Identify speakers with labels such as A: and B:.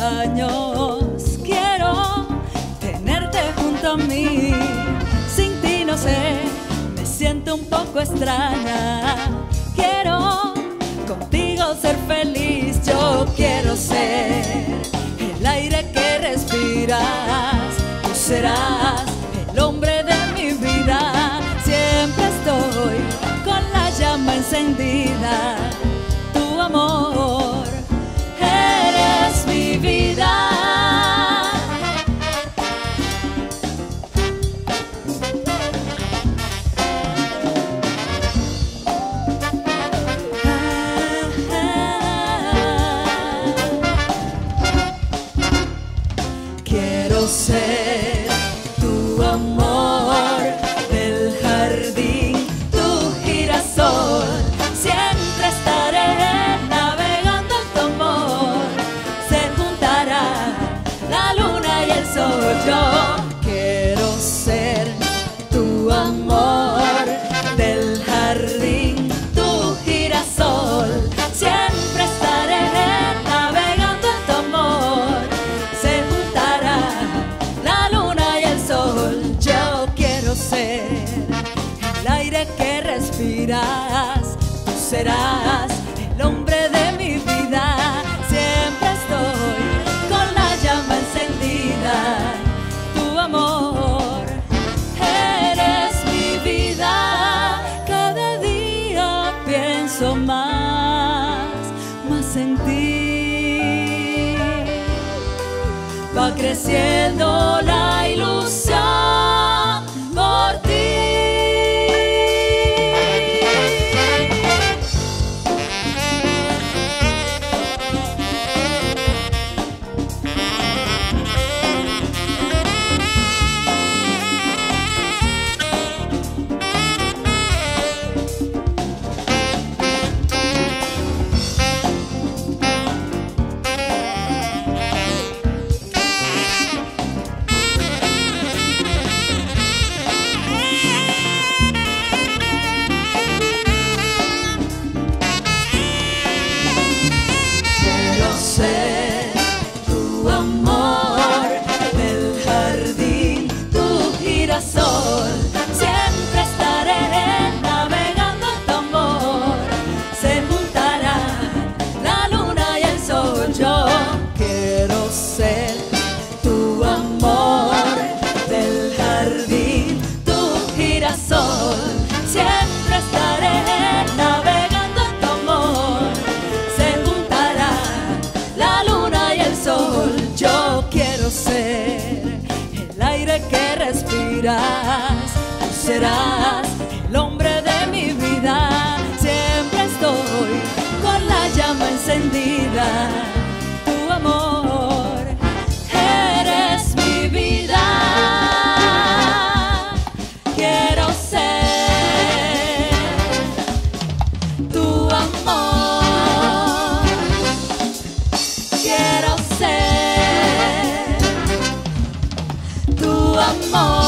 A: años quiero tenerte junto a mí. Sin ti no sé, me siento un poco extraña. Quiero contigo ser feliz, yo quiero ser el aire que respiras. Tú serás Ser tu amor del jardín, tu girasol. Siempre estaré navegando en tu amor. Se juntará la luna y el sol. Yo Tú serás el hombre de mi vida. Siempre estoy con la llama encendida. Tu amor eres mi vida. Cada día pienso más, más en ti va creciendo la serás el hombre de mi vida. Siempre estoy con la llama encendida, tu amor eres mi vida. Quiero ser tu amor, quiero ser tu amor.